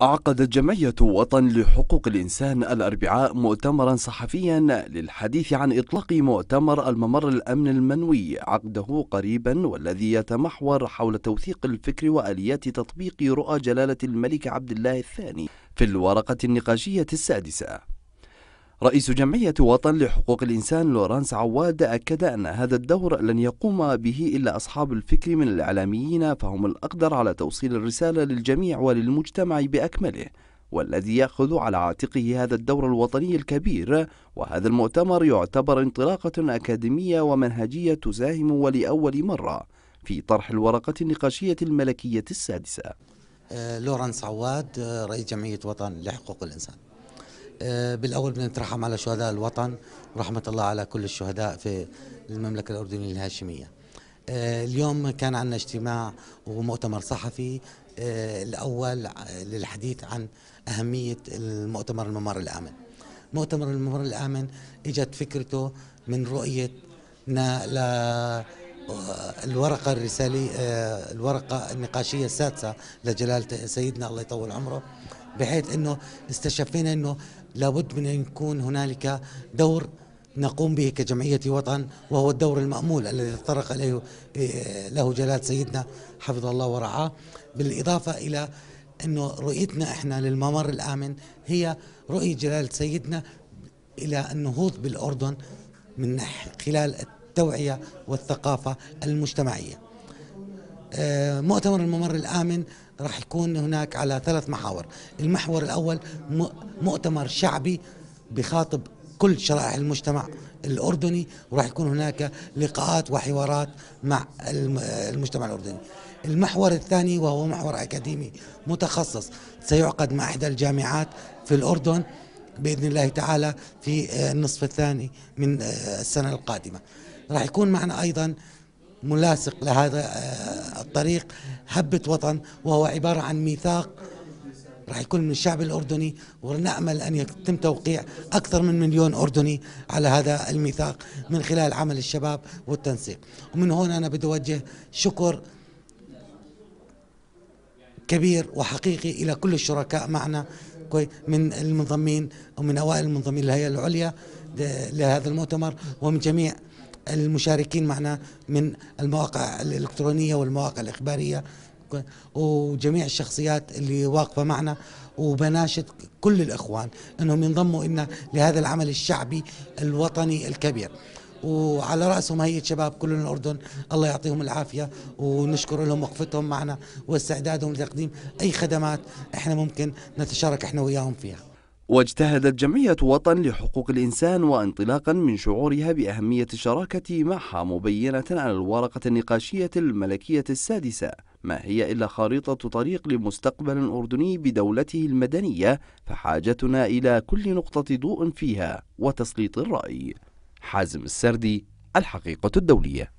عقدت جمعية وطن لحقوق الإنسان الأربعاء مؤتمرا صحفيا للحديث عن إطلاق مؤتمر الممر الأمن المنوي. عقده قريبا والذي يتمحور حول توثيق الفكر وآليات تطبيق رؤى جلالة الملك عبد الله الثاني في الورقة النقاشية السادسة. رئيس جمعية وطن لحقوق الإنسان لورانس عواد أكد أن هذا الدور لن يقوم به إلا أصحاب الفكر من الإعلاميين فهم الأقدر على توصيل الرسالة للجميع وللمجتمع بأكمله والذي يأخذ على عاتقه هذا الدور الوطني الكبير. وهذا المؤتمر يعتبر انطلاقة أكاديمية ومنهجية تساهم ولأول مرة في طرح الورقة النقاشية الملكية السادسة. آه، لورانس عواد آه، رئيس جمعية وطن لحقوق الإنسان. آه، بالأول بدنا نترحم على شهداء الوطن ورحمة الله على كل الشهداء في المملكة الأردنية الهاشمية. آه، اليوم كان عندنا اجتماع ومؤتمر صحفي آه، الأول للحديث عن أهمية المؤتمر الممر الآمن. مؤتمر الممر الآمن إجت فكرته من رؤيتنا ل الورقة الرسالية الورقة النقاشية السادسة لجلالة سيدنا الله يطول عمره بحيث إنه استشفينا إنه لابد من أن يكون هنالك دور نقوم به كجمعية وطن وهو الدور المأمول الذي تطرق إليه له جلالة سيدنا حفظه الله ورعاه. بالإضافة إلى أنه رؤيتنا إحنا للممر الآمن هي رؤية جلالة سيدنا إلى النهوض بالأردن من خلال التوعية والثقافة المجتمعية. مؤتمر الممر الآمن راح يكون هناك على ثلاث محاور. المحور الأول مؤتمر شعبي بخاطب كل شرائح المجتمع الأردني وراح يكون هناك لقاءات وحوارات مع المجتمع الأردني. المحور الثاني وهو محور أكاديمي متخصص سيعقد مع إحدى الجامعات في الأردن بإذن الله تعالى في النصف الثاني من السنة القادمة. راح يكون معنا أيضا ملاصق لهذا آه، الطريق هبة وطن وهو عبارة عن ميثاق. راح يكون من الشعب الأردني ونأمل أن يتم توقيع أكثر من مليون أردني على هذا الميثاق من خلال عمل الشباب والتنسيق. ومن هنا أنا بدي أوجه شكر كبير وحقيقي إلى كل الشركاء معنا من المنظمين ومن أوائل المنظمين الهيئة العليا لهذا المؤتمر ومن جميع المشاركين معنا من المواقع الإلكترونية والمواقع الإخبارية وجميع الشخصيات اللي واقفة معنا وبناشد كل الإخوان أنهم ينضموا إلنا لهذا العمل الشعبي الوطني الكبير. وعلى رأسهم هيئة شباب كل الأردن الله يعطيهم العافية ونشكر لهم وقفتهم معنا واستعدادهم لتقديم أي خدمات إحنا ممكن نتشارك إحنا وياهم فيها. واجتهدت جمعية وطن لحقوق الإنسان وانطلاقا من شعورها بأهمية الشراكة معها مبينة على الورقة النقاشية الملكية السادسة. ما هي إلا خريطة طريق لمستقبل أردني بدولته المدنية فحاجتنا إلى كل نقطة ضوء فيها وتسليط الرأي. حازم السردي الحقيقة الدولية.